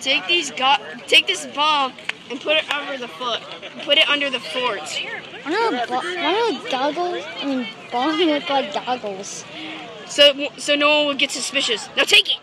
Take these take this bomb and put it over the foot. Put it under the fort. Why don't, goggles, I mean, bombs look like goggles? So so no one will get suspicious. Now take it.